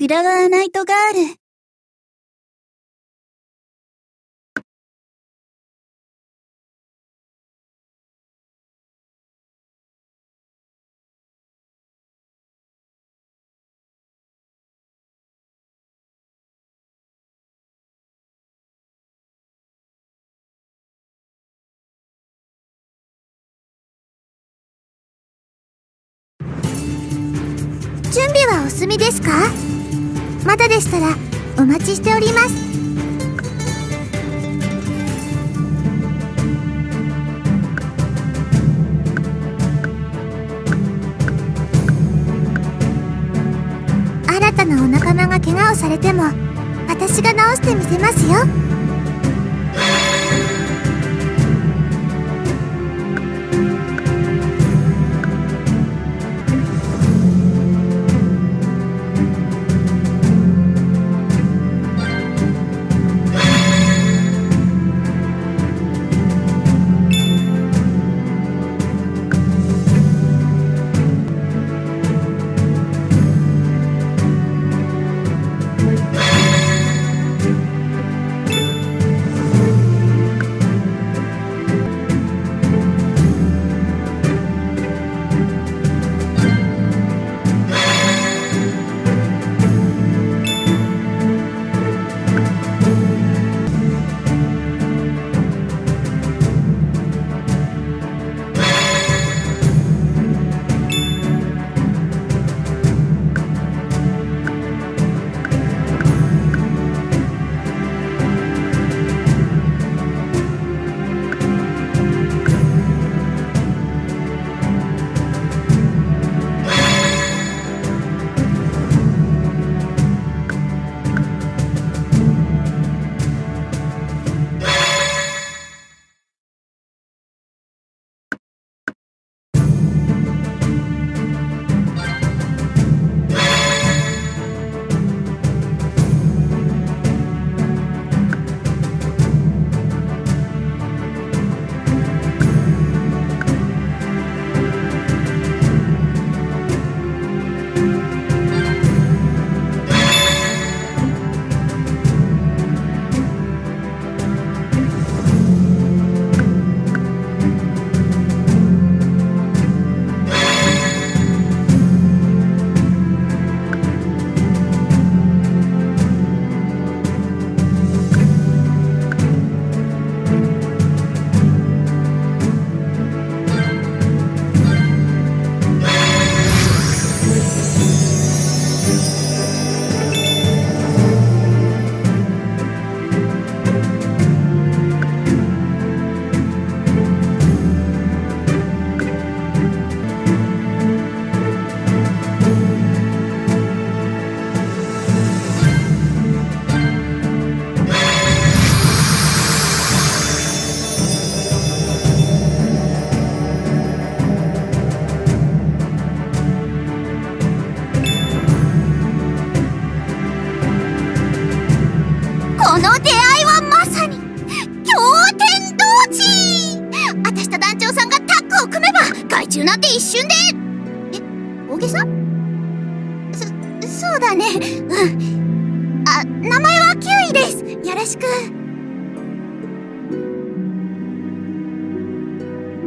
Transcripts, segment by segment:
フラワーナイトガール。準備はお済みですか？まだでしたらお待ちしております。新たなお仲間が怪我をされても私が治してみせますよ。そそうだね。うん。あ名前はキウイです。よろしく。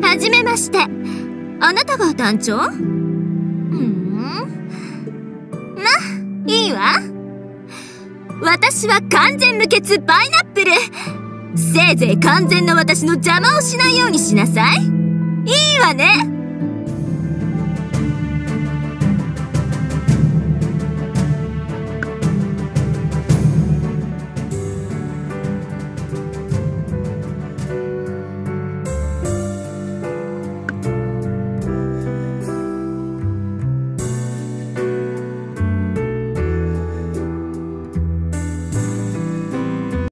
はじめまして。あなたが団長？うん。まあいいわ。私は完全無欠パイナップル。せいぜい完全な私の邪魔をしないようにしなさい。いいわね。